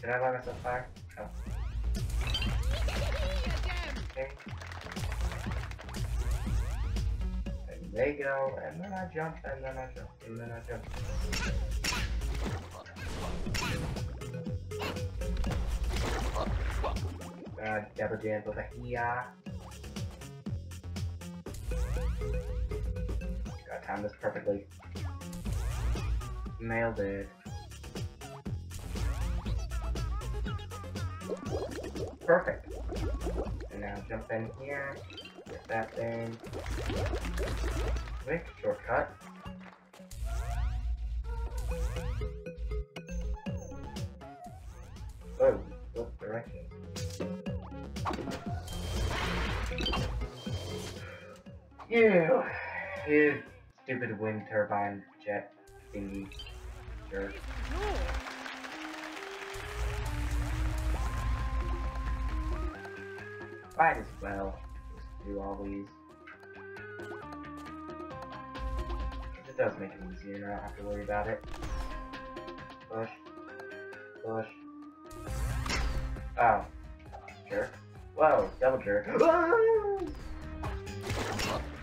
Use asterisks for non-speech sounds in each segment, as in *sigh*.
Did I light myself fire? Oh. Okay. And they go, and then I jump, and then I jump, and then I jump. Uh, double jump over here. Gotta time this perfectly. Nailed it. Perfect. And now jump in here, get that thing. Quick shortcut. Oh, what direction? You, you stupid wind turbine jet thingy jerk. Might as well just do all these. It does make it easier, I don't have to worry about it. Push. Push. Oh. Jerk. Whoa, double jerk. *gasps*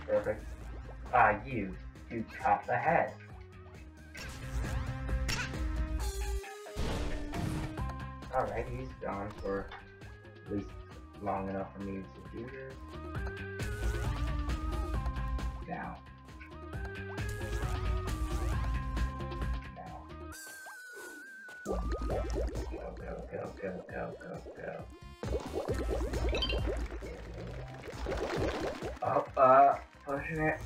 Perfect. Ah, you. You chop the head. Alright, he's gone for at least long enough for me to do this. Now. Now. Go, go, go, go, go, go, go. Oh, uh, pushing it.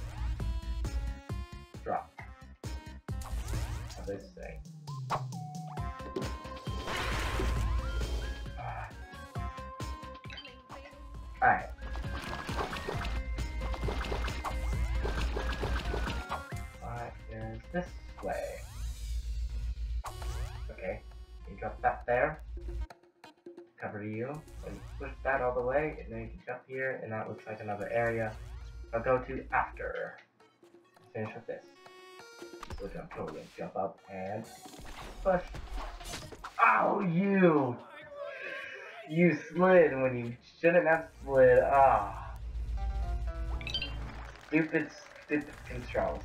You drop that there. Cover you, and push that all the way, and then you can jump here, and that looks like another area. I'll go to after. Finish with this. So jump totally jump up and push. Oh, you! You slid when you shouldn't have slid. Ah. Stupid, stupid controls.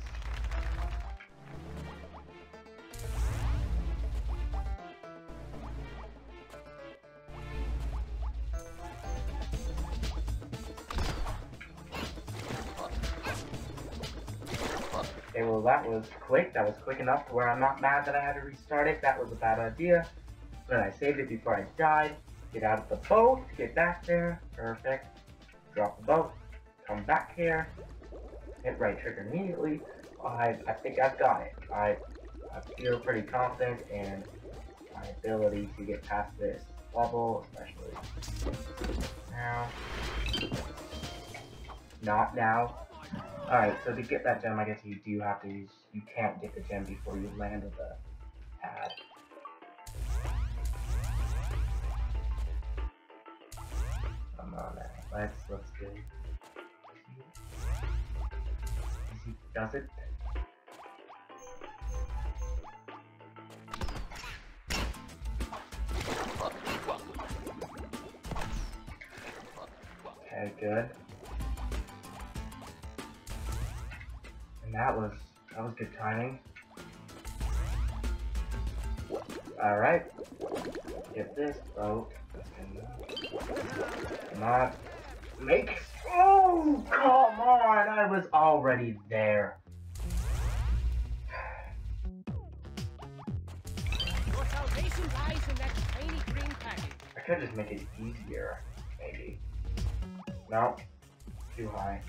Okay, well that was quick. That was quick enough to where I'm not mad that I had to restart it. That was a bad idea. But I saved it before I died. Get out of the boat. Get back there. Perfect. Drop the boat. Come back here. Hit right trigger immediately. I, I think I've got it. I, I feel pretty confident in my ability to get past this level, especially now. Not now. Alright, so to get that gem, I guess you do have to use, you can't get the gem before you land at the pad. Come on now, let's, let's go. Does it? Okay, good. And that was that was good timing. Alright. Get this boat. Come on. Make Oh come on! I was already there. Your salvation lies in that tiny green package. I could just make it easier, maybe. No, too high.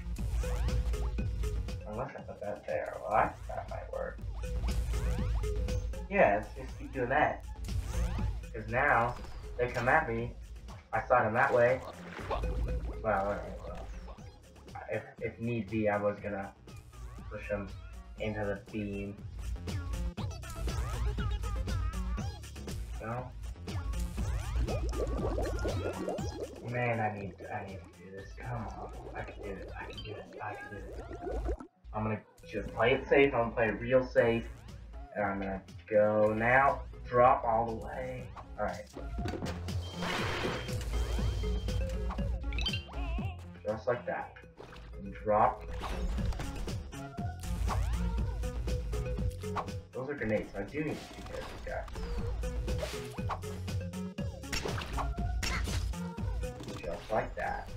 Unless I put that there. Well, that, might work. Yeah, let's just keep doing that. Because now, they come at me, I slide them that way. Well, well. If, if need be, I was gonna push them into the beam. No? Man, I need I need to do this. Come on. I can do it. I can do it. I can do it. I'm gonna just play it safe. I'm gonna play it real safe. And I'm gonna go now, drop all the way. Alright. Just like that. And drop. Those are grenades, I do need to take care of this guy. Just like that.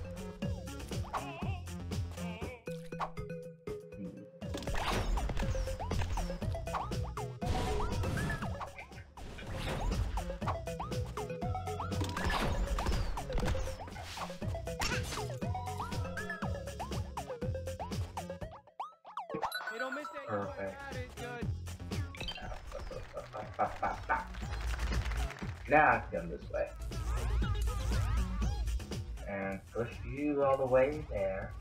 Don't miss that. Perfect. Now I can this way. And push you all the way there.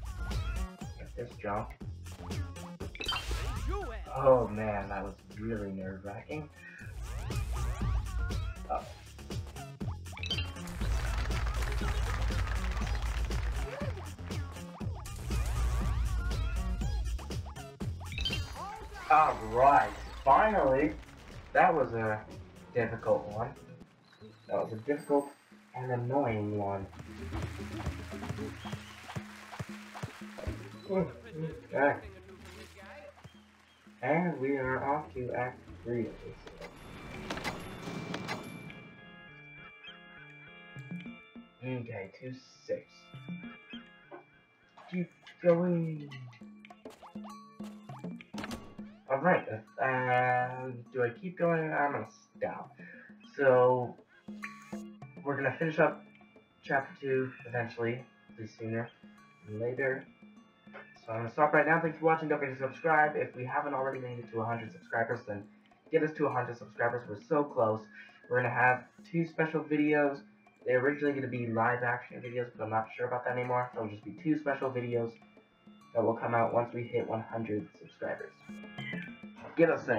Get this jump. Oh man, that was really nerve wracking. Oh. Alright, finally! That was a difficult one. That was a difficult and annoying one. And we are off to Act 3 of this. Okay, 2 6. Keep going. Alright, uh, do I keep going? I'm gonna stop. So, we're gonna finish up chapter 2 eventually, please sooner than later. So I'm gonna stop right now. Thanks for watching. Don't forget to subscribe. If we haven't already made it to 100 subscribers, then get us to 100 subscribers. We're so close. We're gonna have two special videos. They're originally gonna be live action videos, but I'm not sure about that anymore. So it'll just be two special videos that will come out once we hit 100 subscribers. Get us there.